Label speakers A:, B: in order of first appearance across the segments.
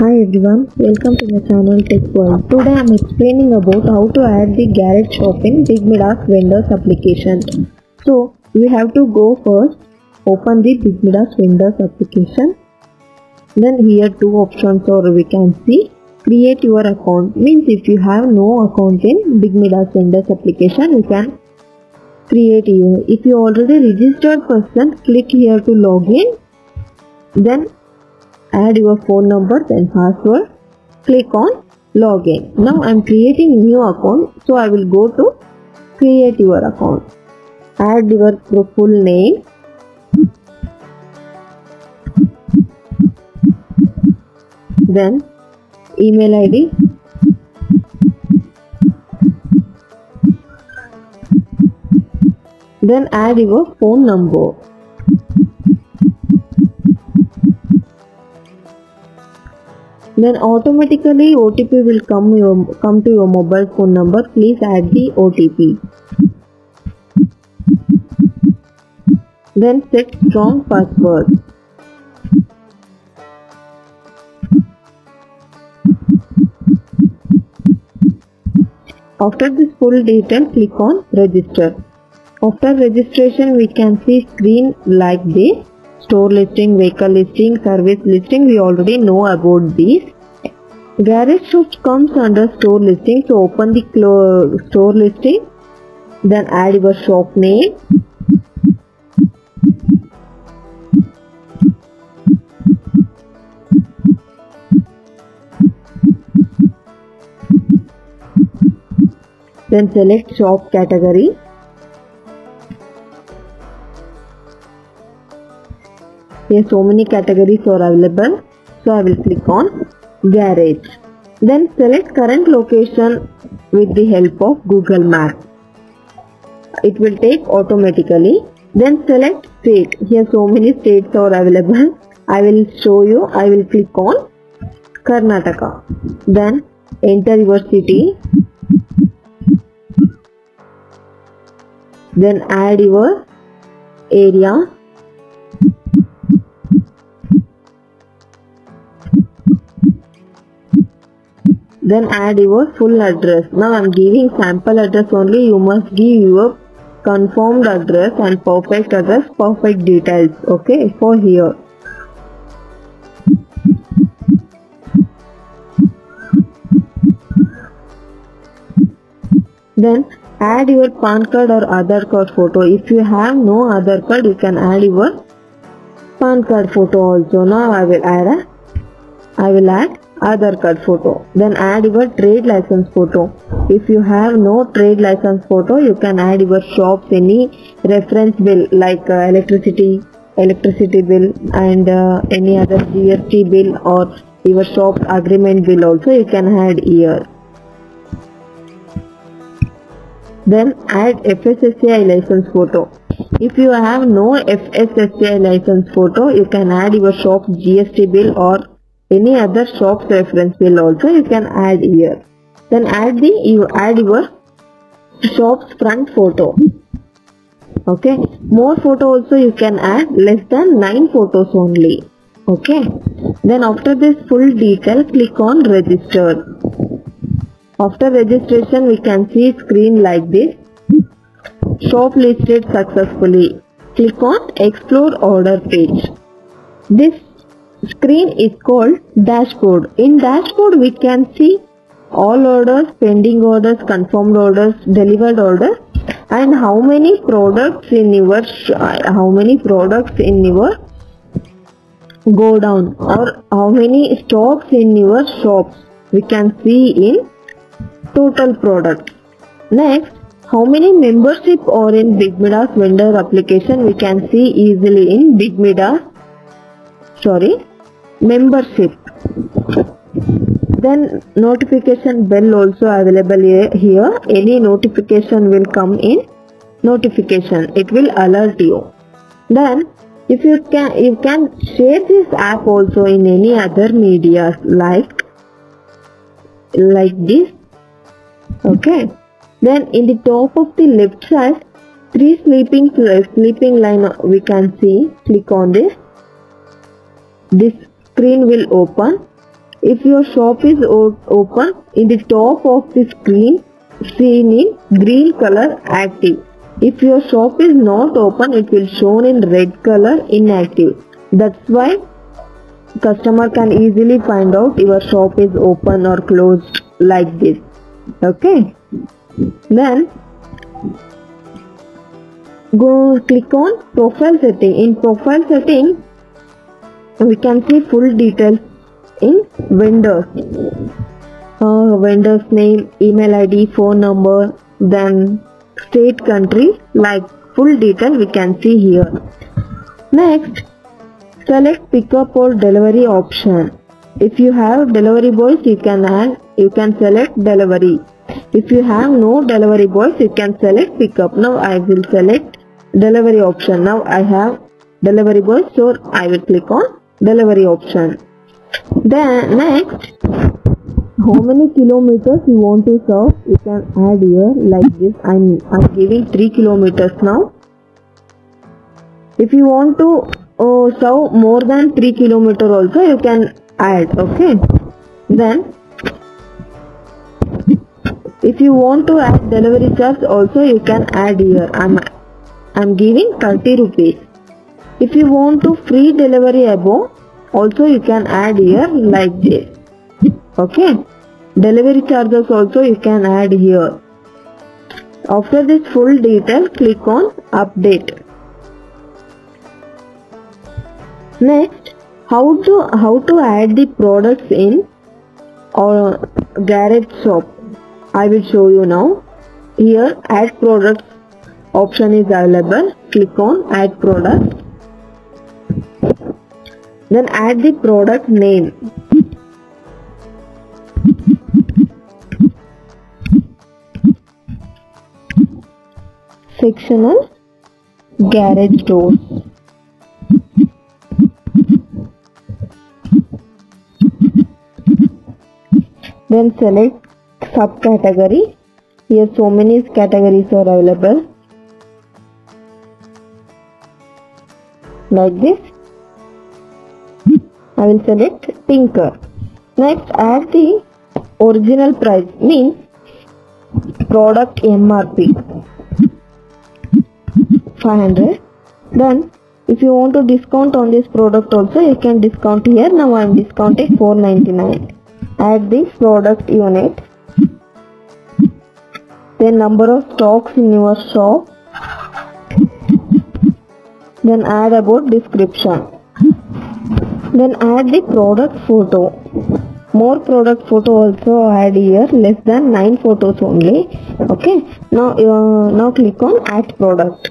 A: Hi everyone, welcome to my channel Tech World. Today I am explaining about how to add the garage shop in BigMidas Vendors application. So we have to go first, open the BigMidas Vendors application. Then here two options or we can see create your account means if you have no account in BigMidas Vendors application you can create here. If you already registered person click here to login then add your phone number then password. Click on login. Now i'm creating new account so i will go to create your account. Add your full name. Then email id then add your phone number then automatically OTP will come your come to your mobile phone number. Please add the OTP. Then set strong password. After this full detail, click on register. After registration, we can see screen like this store listing, vehicle listing, service listing, we already know about these. Garage shops comes under store listing, so open the store listing, then add your shop name. Then select shop category. Here so many categories are available. So I will click on garage. Then select current location with the help of Google Maps. It will take automatically. Then select state. Here so many states are available. I will show you. I will click on Karnataka. Then enter your city. Then add your area then add your full address. Now i'm giving sample address only. You must give your confirmed address and perfect address perfect details okay for here. Then add your pan card or Aadhaar card photo. If you have no Aadhaar card you can add your pan card photo also. Now i will add a i will add Aadhaar card photo. Then add your trade license photo. If you have no trade license photo, you can add your shop's any reference bill like uh, electricity, electricity bill and uh, any other GST bill or your shop's agreement bill also you can add here. Then add FSSAI license photo. If you have no FSSAI license photo, you can add your shop's GST bill or any other shop's reference bill also you can add here. Then add the you add your shop's front photo. Okay. More photo also you can add less than 9 photos only. Okay. Then after this full detail click on register. After registration we can see screen like this. Shop listed successfully. Click on explore order page. This screen is called dashboard. In dashboard we can see all orders, pending orders, confirmed orders, delivered orders and how many products in your how many products in your go down or how many stocks in your shops we can see in total products. Next how many membership are in Big Midas vendor application we can see easily in Big Midas sorry membership. Then notification bell also available here. Any notification will come in. Notification. It will alert you. Then if you can you can share this app also in any other media like like this. Okay. Then in the top of the left side three sleeping uh, sleeping line uh, we can see click on this. This screen will open. If your shop is open in the top of the screen seen in green color active. If your shop is not open it will shown in red color inactive. That's why customer can easily find out your shop is open or closed like this. Okay? Then go click on profile setting. In profile setting we can see full details in vendors. Uh, vendor's name email id phone number then state country like full detail we can see here. Next select pickup or delivery option. If you have delivery boys you can add you can select delivery. If you have no delivery boys you can select pickup. Now i will select delivery option. Now i have delivery boys so i will click on delivery option. Then next how many kilometers you want to serve? You can add here like this. I'm i'm giving 3 kilometers now. If you want to uh, serve more than 3 kilometer also you can add okay? Then if you want to add delivery charge also you can add here. I'm i'm giving 30 rupees if you want to free delivery above also you can add here like this. Okay? Delivery charges also you can add here. After this full detail click on update. Next how to how to add the products in or garage shop? I will show you now. Here add products option is available. Click on add product then add the product name. Sectional garage doors then select subcategory. Here so many categories are available. Like this I will select tinker. Next add the original price means product MRP 500 then if you want to discount on this product also you can discount here. Now I am discounting 499 add the product unit. Then number of stocks in your shop. Then add about description then add the product photo. More product photo also add here less than 9 photos only. Okay now uh, now click on add product.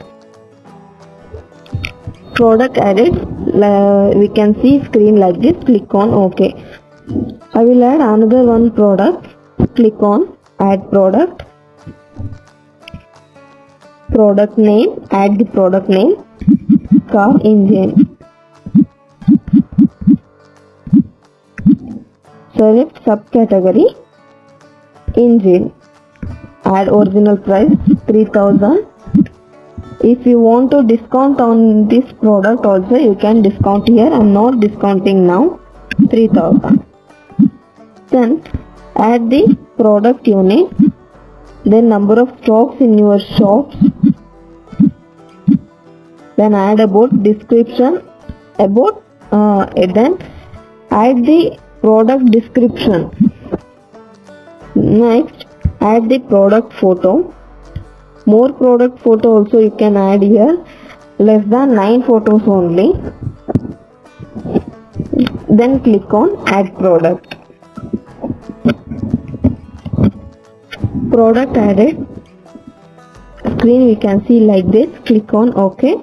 A: Product added uh, we can see screen like this click on ok I will add another one product click on add product. Product name add the product name car engine select subcategory engine add original price 3000 if you want to discount on this product also you can discount here. I'm not discounting now. 3000 then add the product unit then number of stocks in your shops. Then add about description about uh, then add the product description. Next add the product photo. More product photo also you can add here. Less than 9 photos only. Then click on add product. Product added. Screen we can see like this. Click on ok.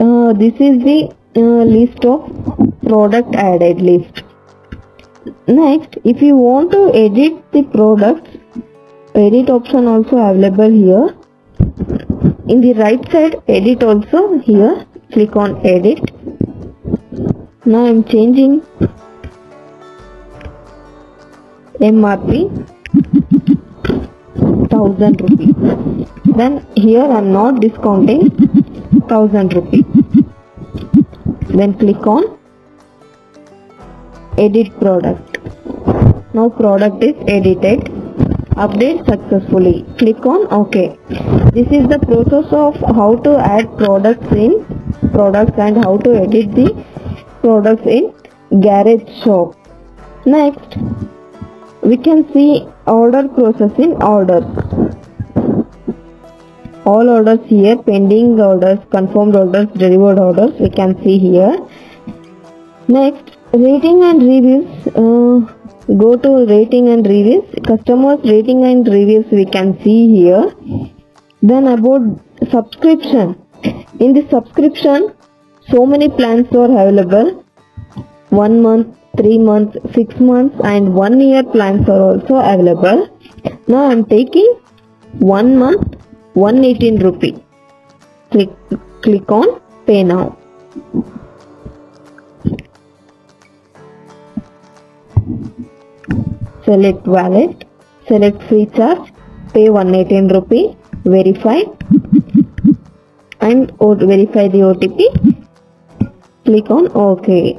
A: Uh, this is the uh, list of product added list. Next if you want to edit the products edit option also available here. In the right side edit also here. Click on edit. Now i'm changing mrp 1000 rupees. Then here i'm not discounting 1000 rupees then click on edit product. Now product is edited. Update successfully. Click on ok. This is the process of how to add products in products and how to edit the products in garage shop. Next we can see order process in all orders here pending orders confirmed orders delivered orders we can see here. Next rating and reviews uh, go to rating and reviews. Customers rating and reviews we can see here. Then about subscription. In the subscription so many plans are available. One month three months six months and one year plans are also available. Now i'm taking one month 118 rupee. Click click on pay now. Select wallet select Freecharge pay 118 rupee verify. And verify the otp click on ok.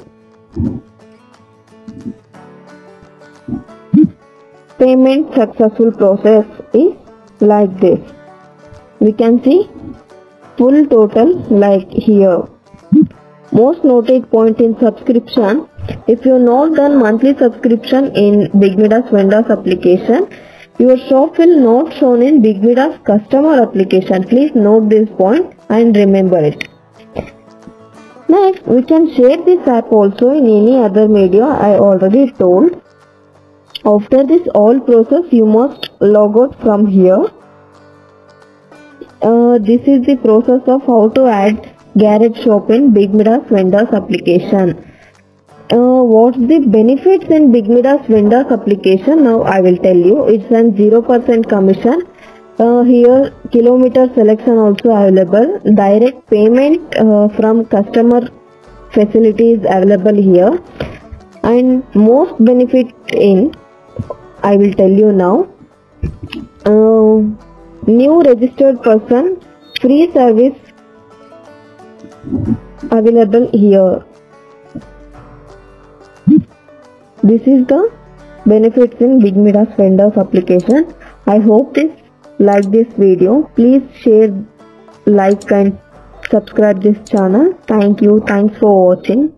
A: Payment successful process is like this we can see full total like here. Most noted point in subscription. If you not done monthly subscription in big midas vendors application your shop will not shown in big midas customer application. Please note this point and remember it. Next we can share this app also in any other media i already told. After this all process you must log out from here uh, this is the process of how to add garage shop in Big Midas vendors application. Uh, what's the benefits in Big Midas vendors application? Now I will tell you. It's an 0% commission. Uh, here kilometer selection also available. Direct payment uh, from customer facility is available here. And most benefit in I will tell you now. Uh, new registered person free service available here. This is the benefits in big midas vendors application. I hope this like this video. Please share like and subscribe this channel. Thank you. Thanks for watching